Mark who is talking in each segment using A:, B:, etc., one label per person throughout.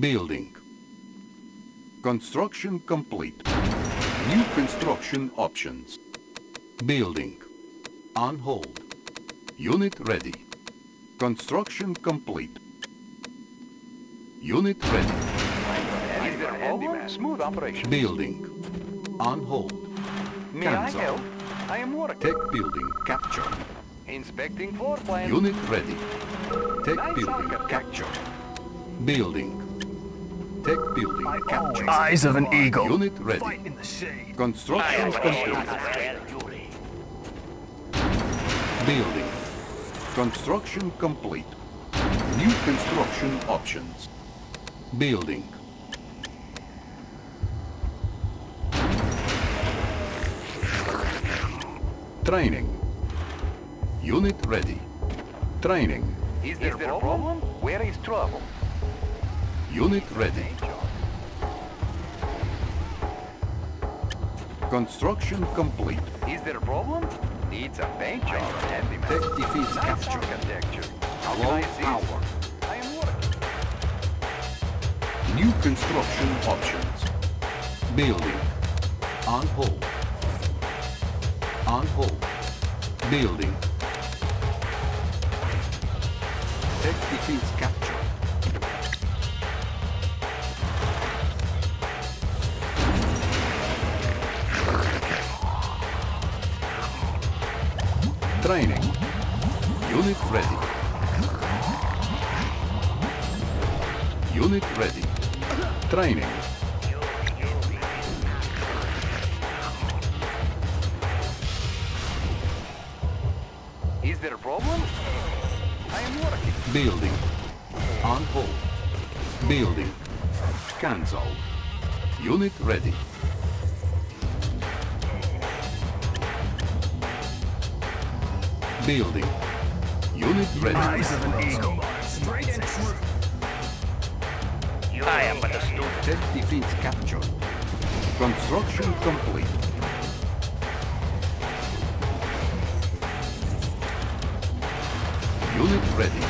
A: Building. Construction complete. New construction options. Building. On hold. Unit ready. Construction complete. Unit ready.
B: Is there a? Smooth operation.
A: Building. On hold.
B: May I help? I am working.
A: Tech building captured.
B: Inspecting floor plan.
A: Unit ready. Tech
B: Nice
A: building
B: architect.
A: captured. Building. Tech building captured.
C: Eyes of an eagle.
A: Unit ready.
C: Fight in the shade.
A: Construction complete. Building. Construction complete. New construction options. Building. Training. Unit ready. Training.
B: Is there, a problem? Where is trouble?
A: Unit ready. Construction complete.
B: Is there a problem? Needs a paint job.
A: Tech defense
B: Nice
A: captured.
B: architecture.
A: Hello,
B: Can I see?
A: power.
B: I am working.
A: New construction options. Building. On hold. On hold. Building. Tech defense captured. Training. Unit ready. Unit ready. Training.
B: Is there a problem? I am working.
A: Building. On hold. Building. Cancel. Unit ready. Building. Unit ready.
C: Eyes of an eagle. Straight and true.
D: I am but a student.
A: Tech defense captured. Construction complete. Unit ready.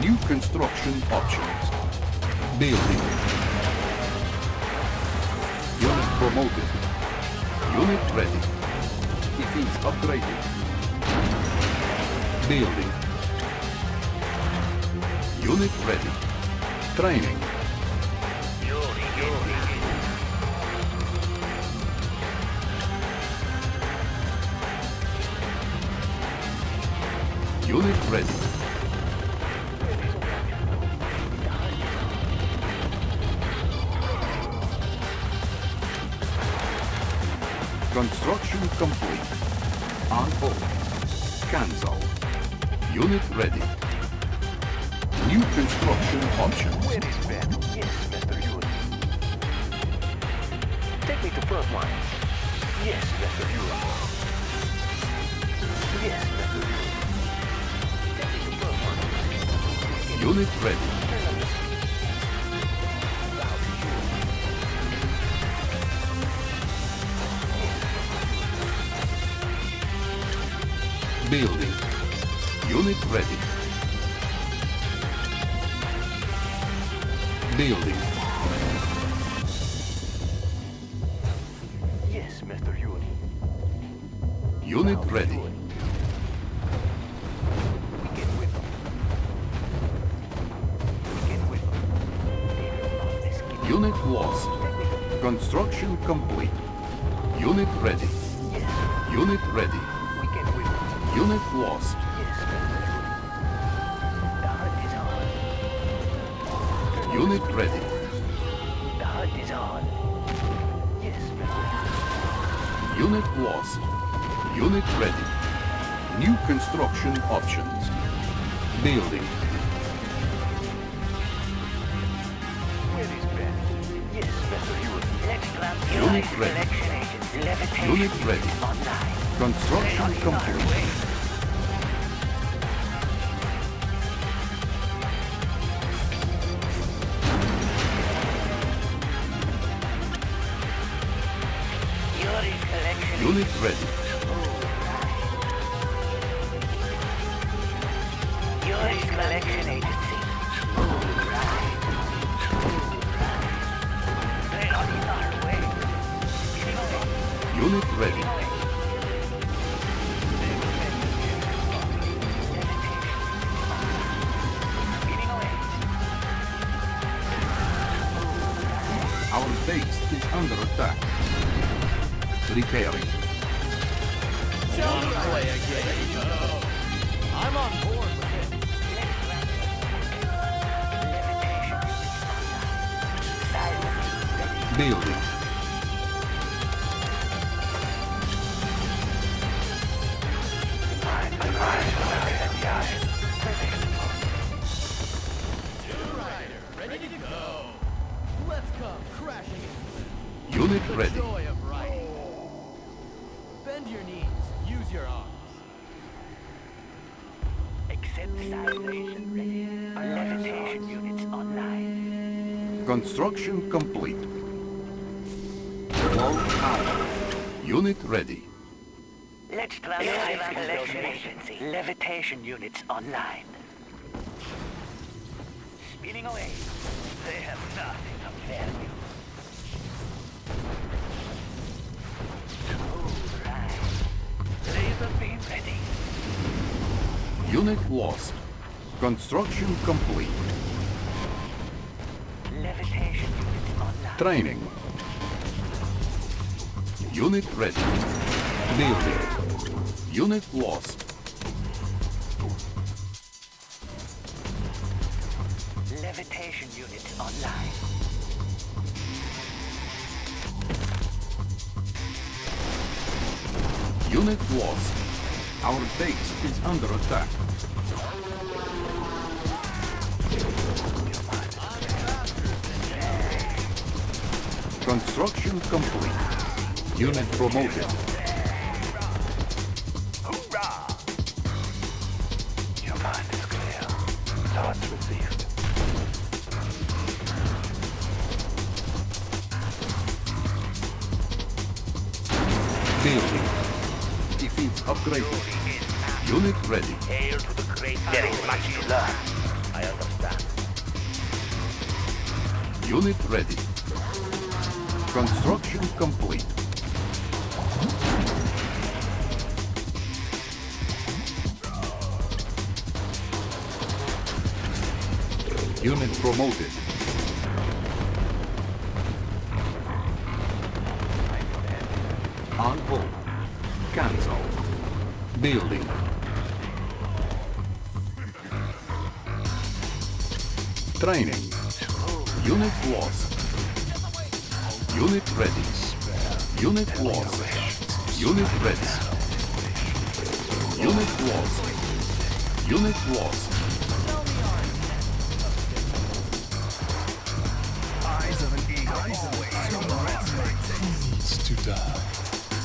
A: New construction options. Building. Unit promoted. Unit ready. Defense upgraded. Building. Unit ready. Training. Unit ready. Construction complete. On hold. Cancel. Unit ready. New construction options.
B: Where is Ben? Yes, Mr. Yuri. Take me to front lines. Yes, Mr. Yuri. Yes, Mr. Yuri. Take me to front lines.
A: Unit ready.
B: Turn on this.
A: Building. Unit ready. Building. Unit ready. Unit ready. Construction complete. Unit ready. Construction complete. Low power. Unit ready.
E: Let's plan collection agency. Levitation units online. Speeding away. They have nothing of value. Laser beam ready.
A: Unit lost. Construction complete.
E: Levitation units online.
A: Training. Unit ready. Building. Unit lost.
E: Levitation units online.
A: Unit lost. Our base is under attack. Construction complete. Unit promoted.
E: Hoorah! Your mind is clear. Thoughts received.
A: Building. Defeats upgraded. Unit ready.
E: Hail to the great. There is much to learn. I understand.
A: Unit ready. Construction complete. Unit promoted. On hold. Cancel. Building. Training. Unit lost. Unit ready. Unit lost. Unit ready. Unit lost. Unit lost.
B: Eyes of an eagle.
C: needs to die.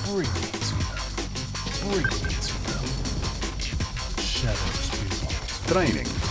C: Bring me to them. Bring me to them. Shadows belong.
A: Training.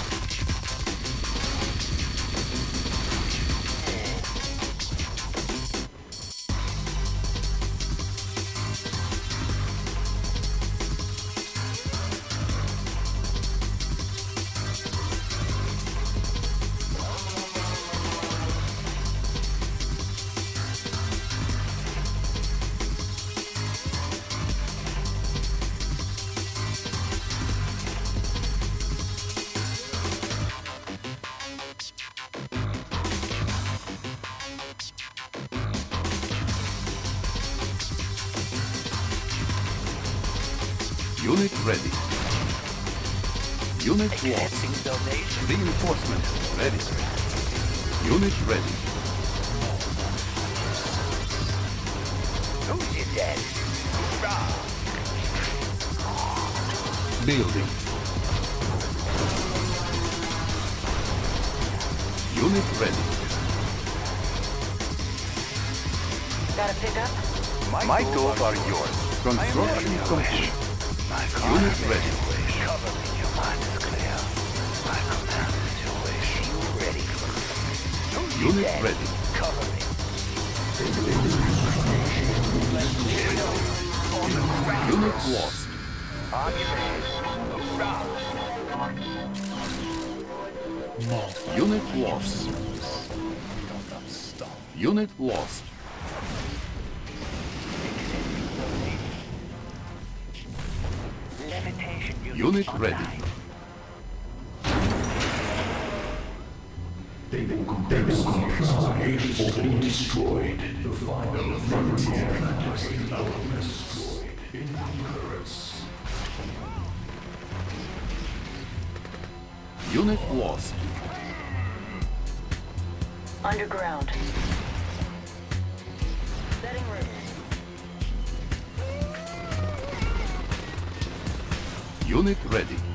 E: Got a pickup?
B: My tools are yours.
A: Construction complete. Unit ready.
E: Cover me. Your mind is clear. My command is your wish. You ready? Who's your
A: Unit
E: daddy?
A: ready.
E: Cover me.
A: Unit lost.
E: On your way. Hoorah!
C: Multiple
A: Unit lost.
C: will not stop.
A: Unit lost.
E: Unit,
F: Unit
E: online.
F: ready.
G: destroyed. The final frontier
F: Unit lost.
H: Underground.
F: Unit ready.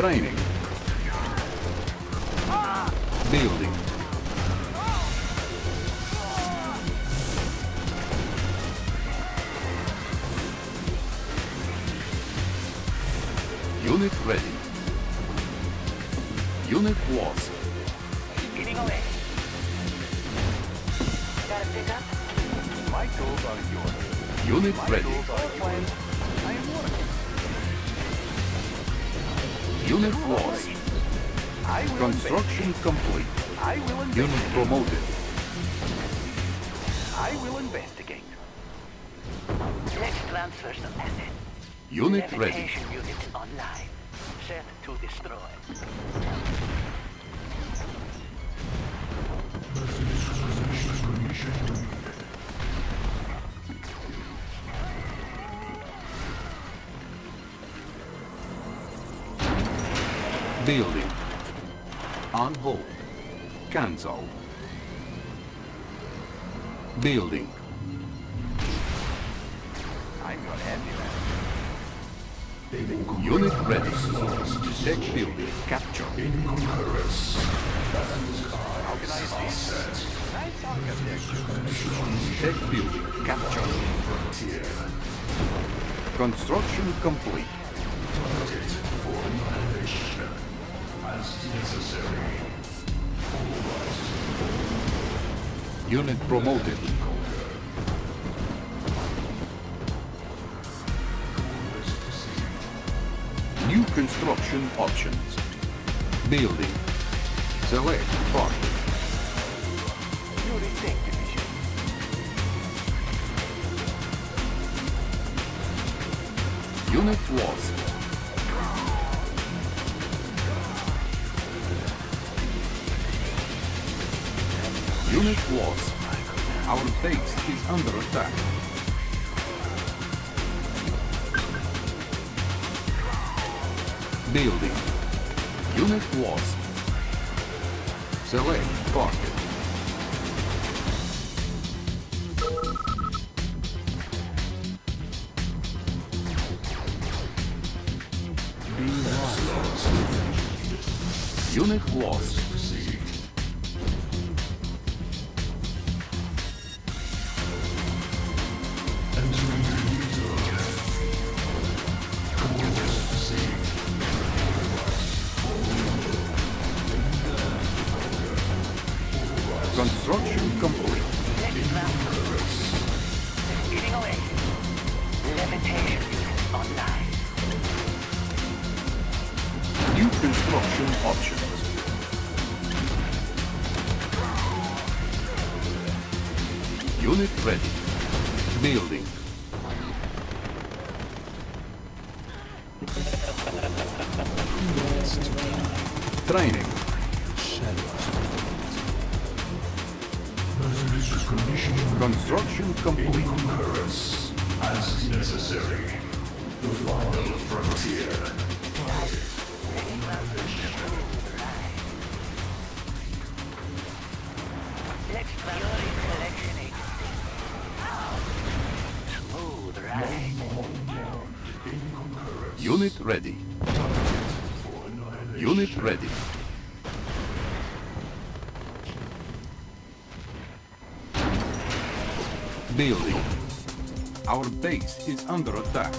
F: Training. Capture. Construction complete. Unit promoted. New construction options. Building. Select part.
B: Unit
F: lost. Unit lost. Our base is under attack. Building. Unit lost. Select target. Unit lost.
E: Unit
F: ready. Building. Training. Construction complete.
G: as necessary. The final frontier.
F: Ready. Unit ready. Building. Our base is under attack.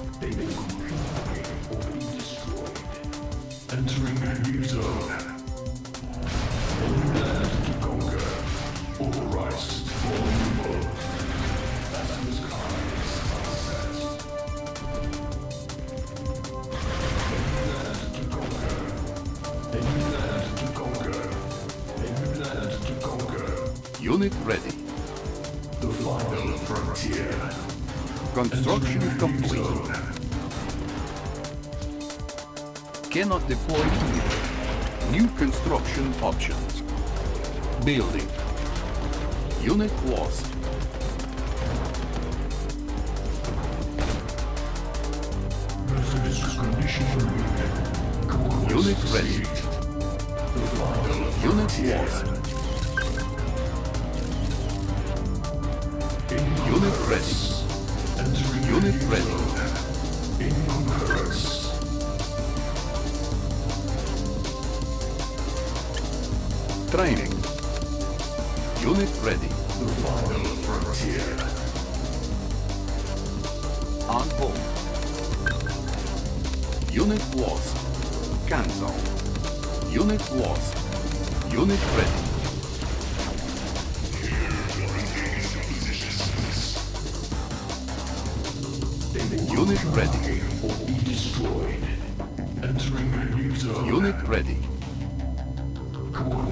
F: Cannot deploy here. New construction options. Building. Unit lost. Unit ready. Unit lost. Unit ready. Unit ready.
G: In
F: Training. Unit ready.
G: The final frontier.
F: On hold. Unit lost. Cancel. Unit lost. Unit ready.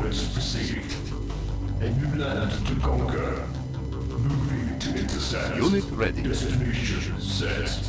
G: Coordinates received. A new land to conquer. Moving to intercept.
F: Unit ready.
G: Destination set.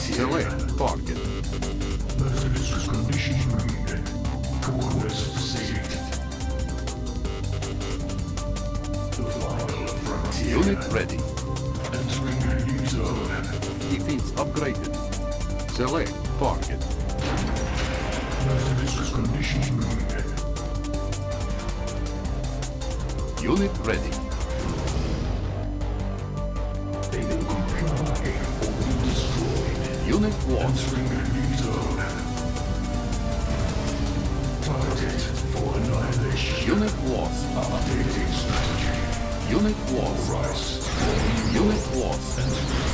F: Select target.
G: Merciless condition read. Coordinates received. The final frontier.
F: Unit ready.
G: Entering new zone.
F: Defense upgraded. Select target.
G: Merciless.
F: Unit ready. Unit lost.
G: Entering new zone. Targeted for annihilation.
F: Unit lost.
G: Updating strategy.
F: Unit lost.
G: Rise.
F: Unit lost. Unit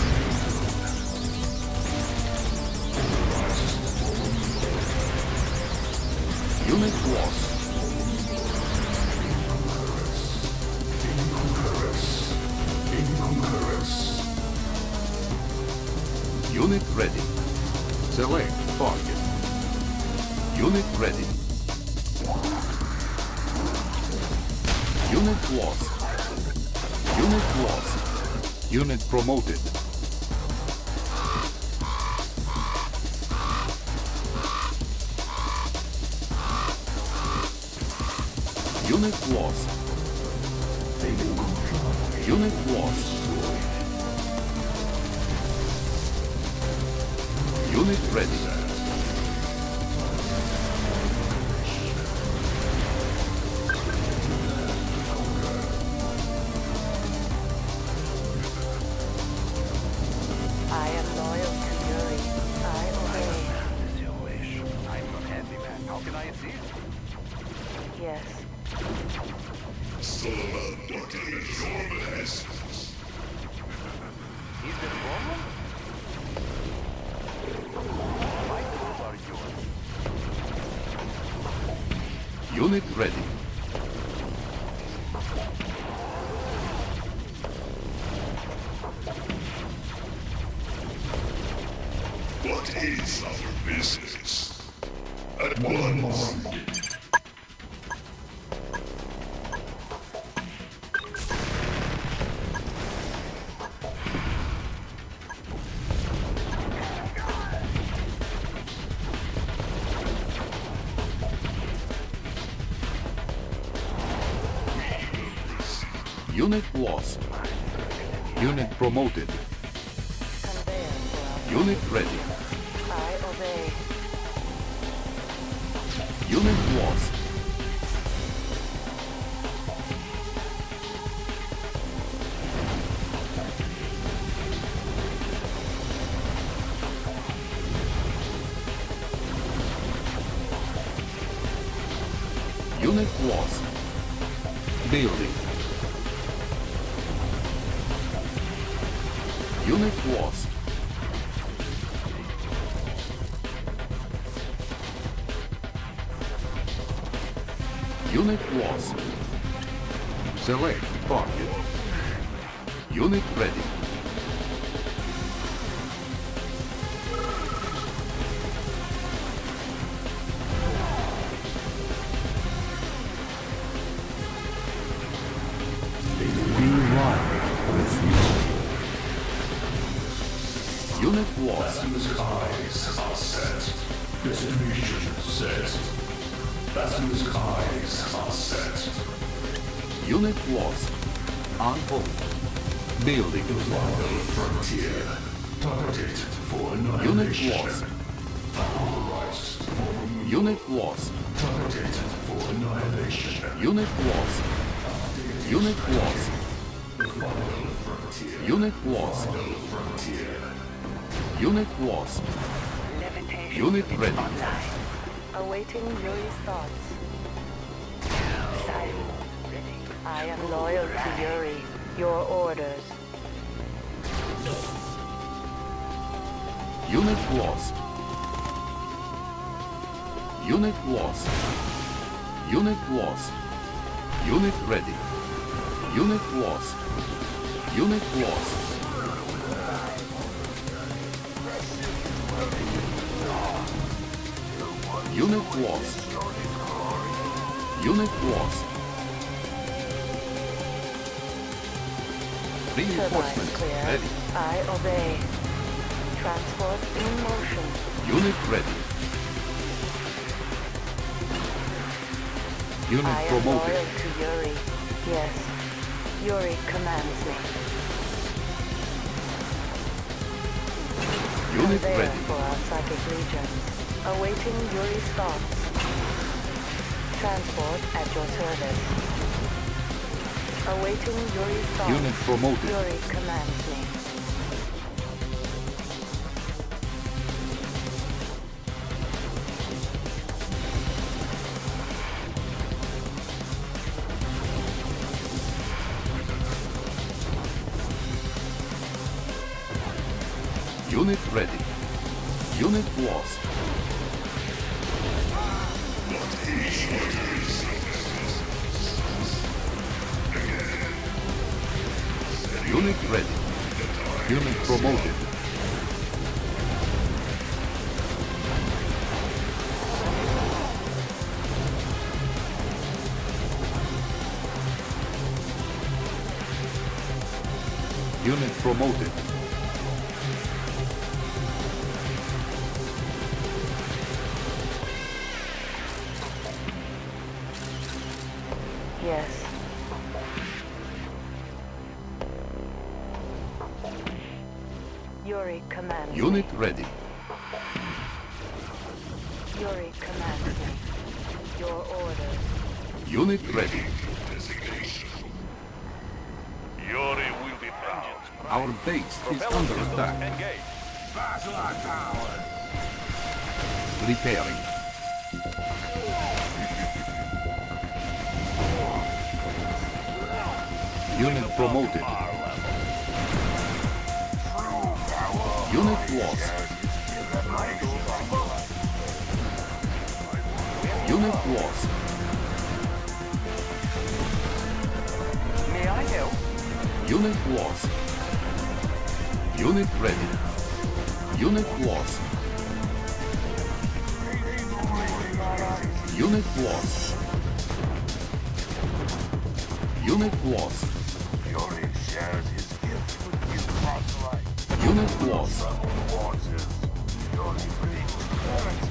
F: Unit lost. Unit promoted. Unit ready. Unit
G: lost. Select target. Unit ready. Building.
F: Final frontier. Targeted for
G: Unit lost.
F: Authorized for removal.
G: Unit lost.
F: Targeted for annihilation.
G: Unit lost. Unit lost.
F: Final frontier.
G: Unit lost.
F: Final frontier.
G: Unit lost.
H: Levitation.
G: Unit ready.
H: Awaiting Yuri's thoughts. Silent. I am loyal to Yuri. Your orders.
G: Unit lost. Unit lost. Unit lost. Unit ready. Unit lost. Unit lost. Unit lost. Unit lost.
H: Turbines
G: Reinforcements ready.
H: I obey. Transport in motion.
G: Unit ready. Unit
H: I am
G: promoted.
H: loyal to Yuri. Yes. Yuri commands me.
G: Unit
H: Conveyor
G: ready.
H: for our psychic legions. Awaiting Yuri's thoughts. Transport at your service. Awaiting Yuri's thoughts.
G: Unit promoted.
H: Yuri commands me.
G: Unit ready.
H: Yuri commands me. Your orders.
G: Unit ready.
B: Yuri will be proud.
G: Our base is under attack.
B: Engage.
G: Repairing. Unit promoted. Unit lost. Unit lost.
I: May I help?
G: Unit lost. Unit ready. Unit lost.
A: Unit lost. Unit lost. Unit lost.
G: Trouble waters. Fury brings clarity.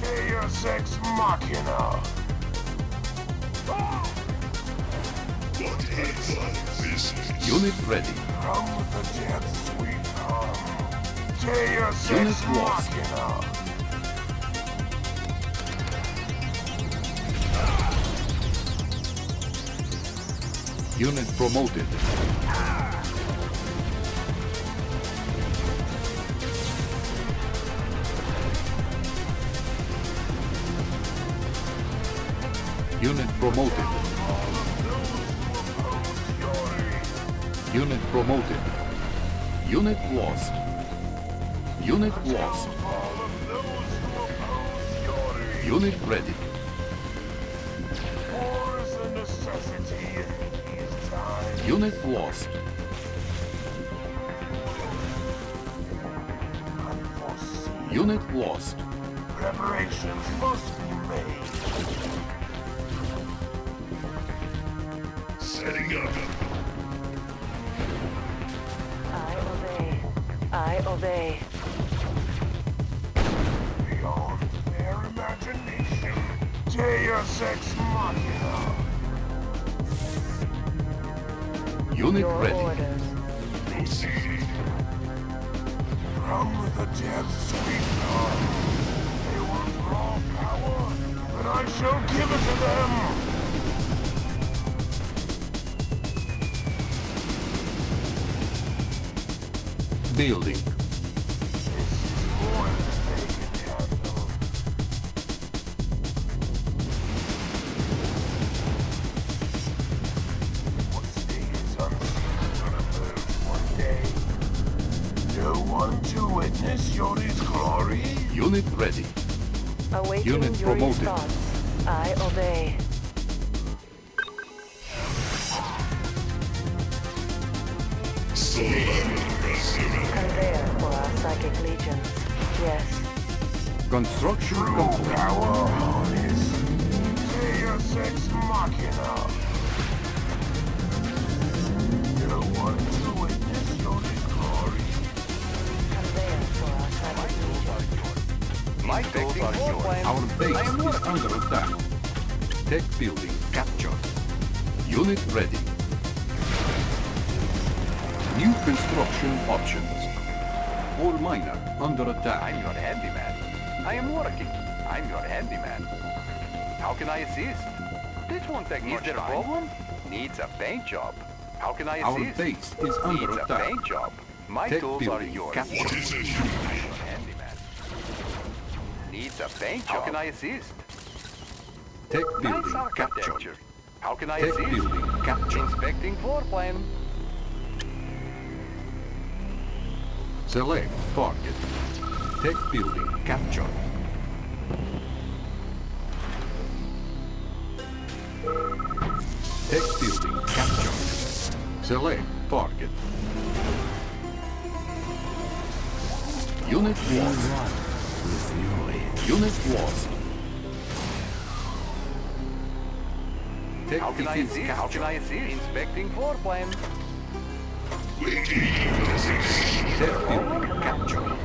G: Deus Machina.
A: Unit ready.
G: Come the hum. Deus
A: Unit
G: Ex
A: lost. Unit promoted. Unit promoted. Unit promoted. Unit lost. Unit lost. Unit ready.
G: War is a necessity.
A: Unit lost. Unit lost.
G: Preparations must be made.
B: Setting up.
H: I obey. I obey.
G: Beyond their imagination. Deus Ex Machina.
A: Unit
H: Your
A: ready.
H: orders.
B: Proceed.
G: Come with the dead sweet love. They want raw power, but I shall give it to them.
A: Building.
H: Our
A: base is under attack. Tech building captured. Unit ready. New construction options. All miner under attack.
B: I'm your handyman. I am working. I'm your handyman. How can I assist? This won't take much Is there a problem? Needs a paint job. How can I assist?
A: Our
B: assist?
A: base is under
B: Needs a
A: attack.
B: paint job. My
A: Tech
B: tools are
A: building
B: yours.
A: captured.
B: I'm your handyman. Needs a paint job. How can I assist?
A: Tech building
B: architecture.
A: captured.
B: How can I
A: Tech
B: assist?
A: building captured.
B: Inspecting floor plan.
A: Select target. Tech building captured. Tech building captured. Select target. Unit lost. Unit lost. Tech
B: How can I assist? How can I assist? Inspecting floor plan.
A: Tech building captured.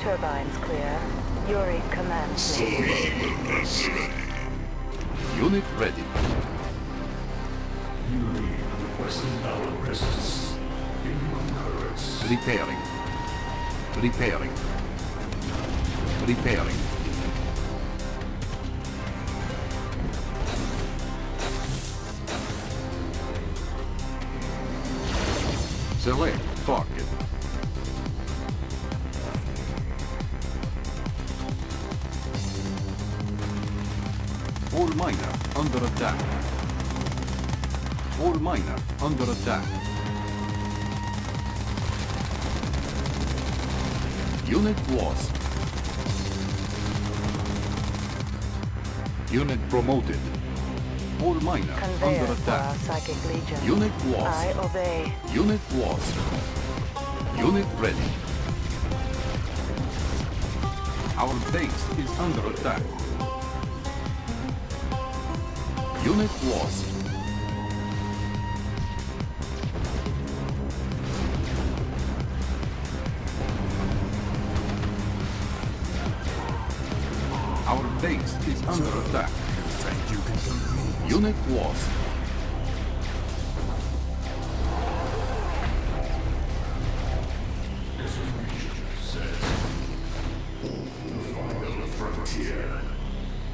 H: Turbines clear. Yuri commands me.
A: Unit ready.
G: Concurrence.
A: Repairing. Repairing. Repairing. Select target. All miner under attack. All miner under attack. Unit lost.
F: Unit promoted. All miner
H: Conveyor
F: under attack. Unit
H: I obey.
F: Unit lost. Unit ready. Our base is under attack. Unit lost. Unit lost.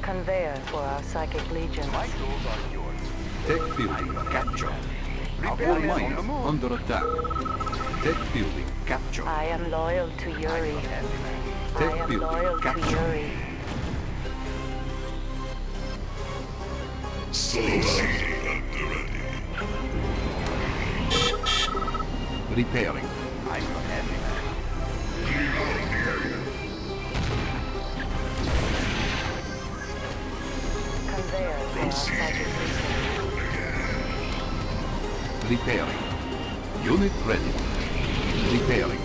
H: Conveyor for our psychic legion.
B: My tools are yours.
F: Tech building captured. All
B: Rebellion on the
F: miners
B: move.
F: under attack. Tech building captured.
H: I am loyal to Yuri. I
F: Tech building
H: loyal
F: Repairing.
B: I'm your handyman.
H: Conveyor for our psychic legion.
F: Repairing. Unit ready. Repairing.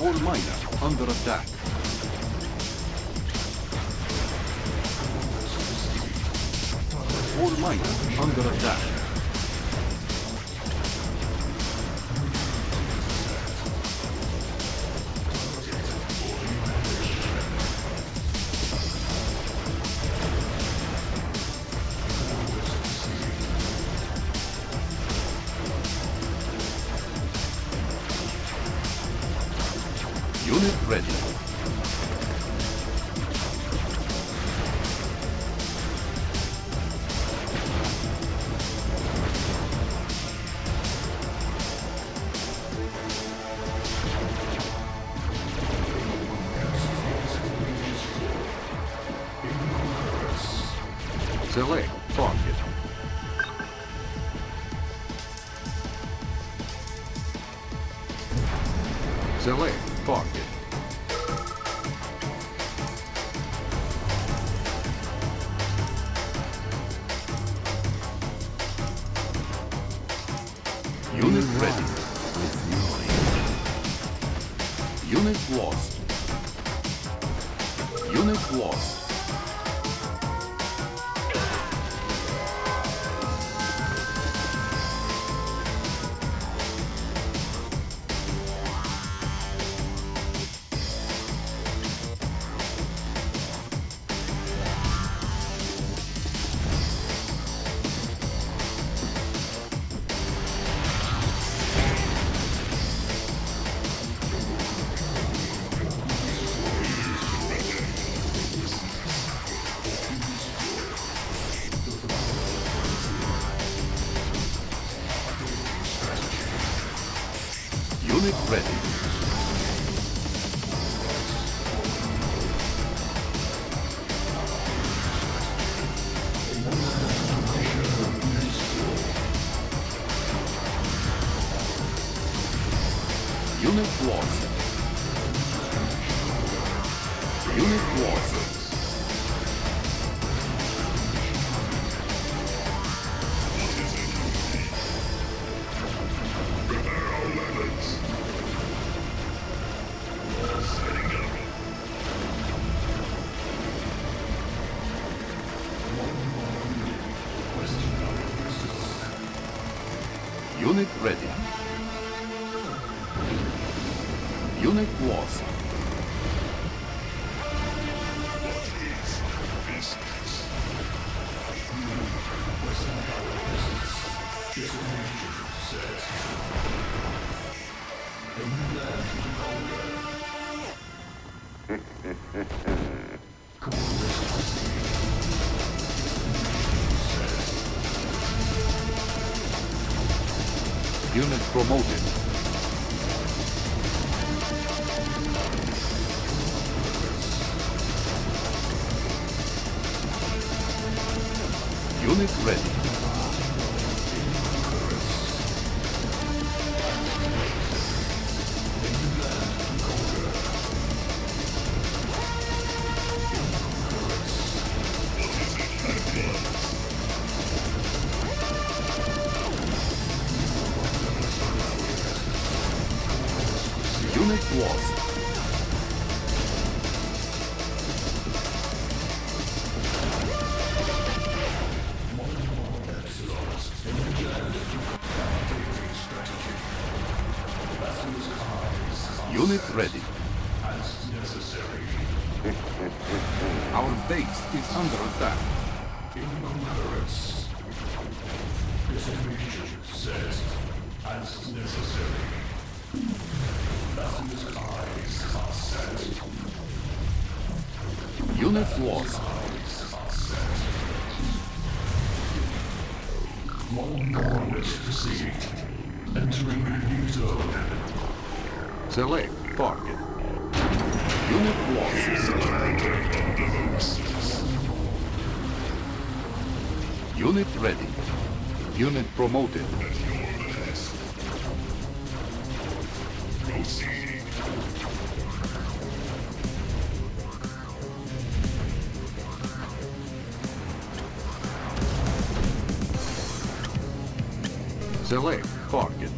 G: All
F: miner under attack. All miner under attack. Unit promoted. Select pocket.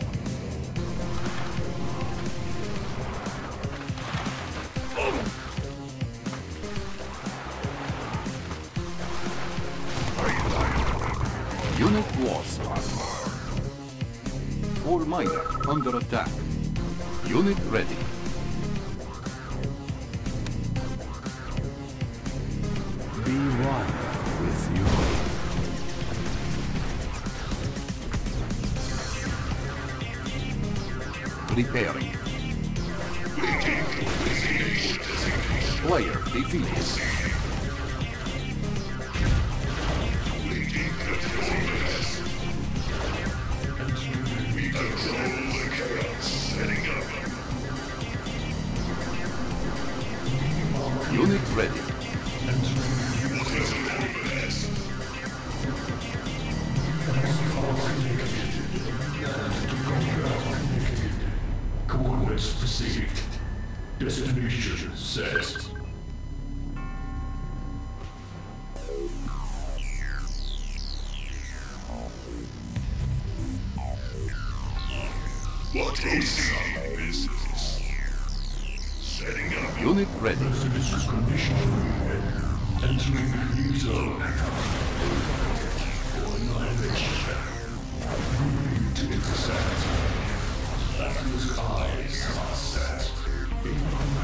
F: Unit lost. Four minor under attack. Unit ready.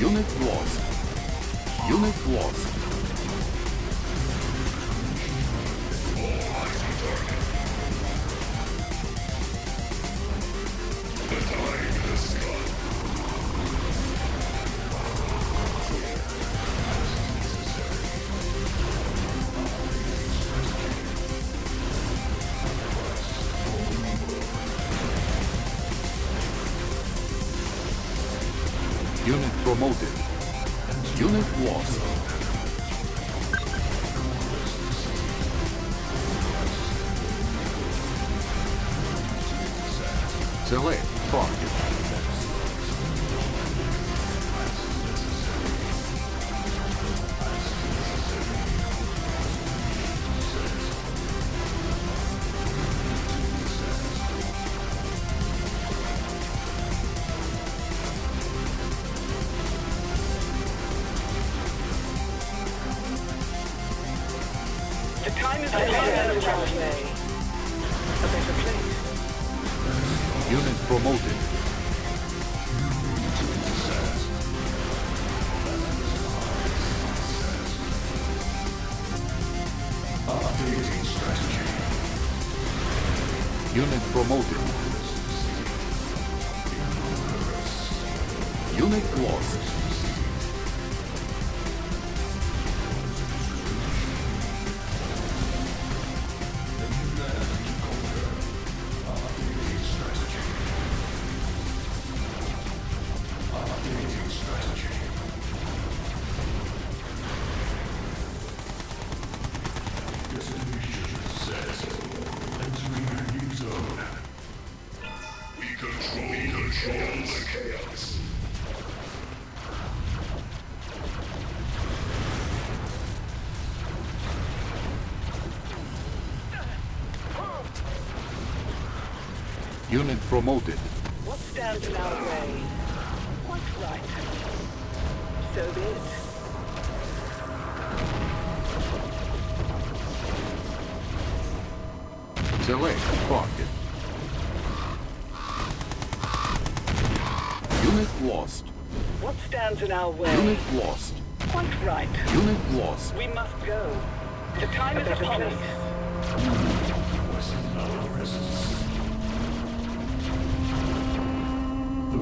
F: Unit lost. Unit lost. Target. Unit promoted.
H: What stands in our way? Quite right. So be it.
F: Select target. Unit lost.
H: What stands in our way?
F: Unit lost.
H: Quite right.
F: Unit lost.
H: We must go. The time is upon us.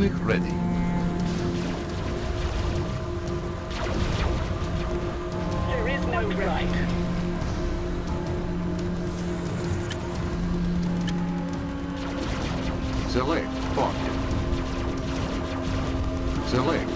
F: Unit ready.
H: There is no right.
F: Select target. Select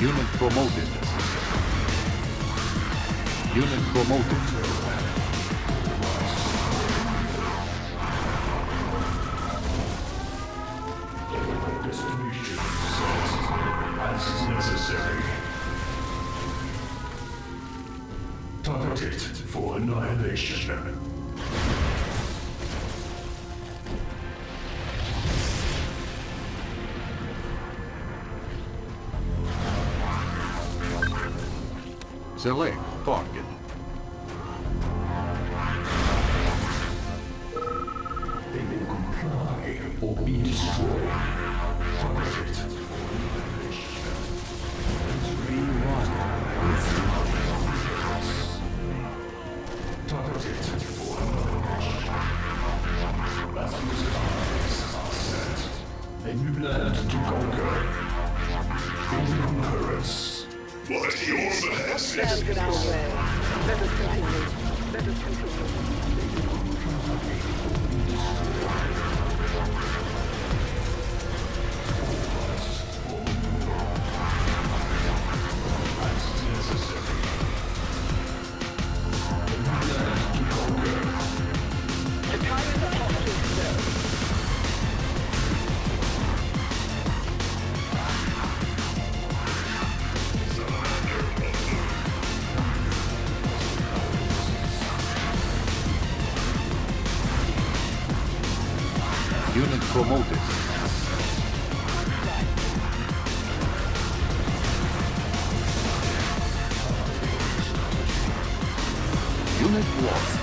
F: Unit promoted. Unit promoted. Unit promoted. Unit lost.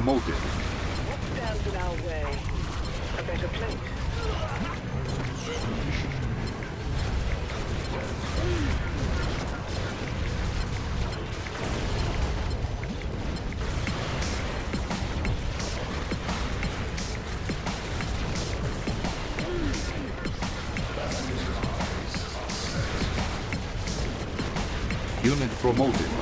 F: Promoted.
H: What stands in our way? A better place.
F: Unit promoted.